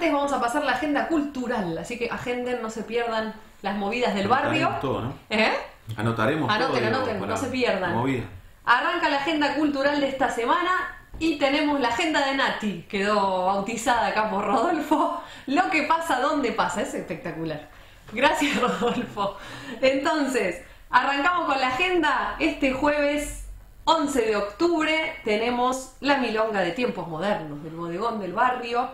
antes vamos a pasar la agenda cultural, así que agenden, no se pierdan las movidas del barrio. Anotaremos todo, ¿no? ¿Eh? Anotaremos todo. Anoten, digo, anoten, no se pierdan. Movida. Arranca la agenda cultural de esta semana y tenemos la agenda de Nati, quedó bautizada acá por Rodolfo. Lo que pasa, dónde pasa, es espectacular. Gracias Rodolfo. Entonces, arrancamos con la agenda. Este jueves 11 de octubre tenemos la milonga de tiempos modernos del bodegón del barrio.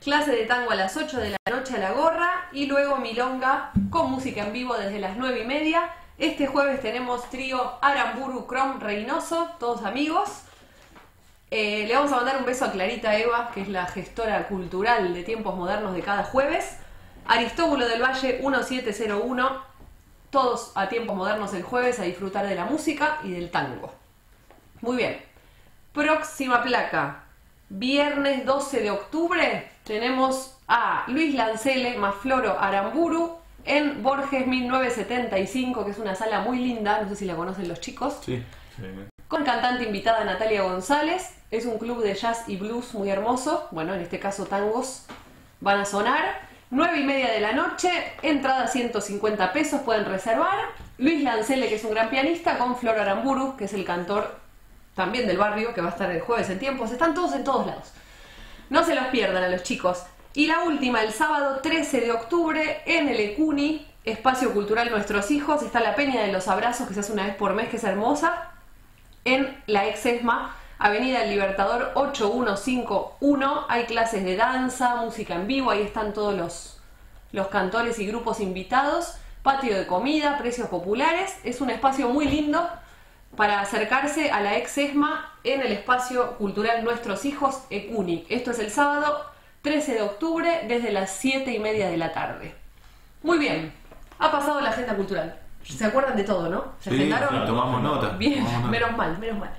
Clase de tango a las 8 de la noche a la gorra y luego milonga con música en vivo desde las 9 y media. Este jueves tenemos trío Aramburu Chrome Reynoso, todos amigos. Eh, le vamos a mandar un beso a Clarita Eva, que es la gestora cultural de tiempos modernos de cada jueves. Aristóbulo del Valle 1701, todos a tiempos modernos el jueves a disfrutar de la música y del tango. Muy bien. Próxima placa. Viernes 12 de octubre tenemos a Luis Lancele más Floro Aramburu en Borges 1975, que es una sala muy linda, no sé si la conocen los chicos. Sí. Con cantante invitada Natalia González. Es un club de jazz y blues muy hermoso. Bueno, en este caso tangos van a sonar. 9 y media de la noche, entrada 150 pesos, pueden reservar. Luis Lancele, que es un gran pianista, con Flor Aramburu, que es el cantor también del barrio, que va a estar el jueves en tiempos. Están todos en todos lados. No se los pierdan a los chicos. Y la última, el sábado 13 de octubre, en el Ecuni, Espacio Cultural Nuestros Hijos, está la Peña de los Abrazos, que se hace una vez por mes, que es hermosa, en la ex ESMA, Avenida Libertador 8151. Hay clases de danza, música en vivo, ahí están todos los, los cantores y grupos invitados. Patio de comida, precios populares. Es un espacio muy lindo para acercarse a la ex ESMA en el espacio cultural Nuestros Hijos Ecuni. Esto es el sábado 13 de octubre desde las 7 y media de la tarde. Muy bien, ha pasado la agenda cultural. ¿Se acuerdan de todo, no? ¿Se Sí, agendaron? tomamos nota. Bien, tomamos nota. menos mal, menos mal.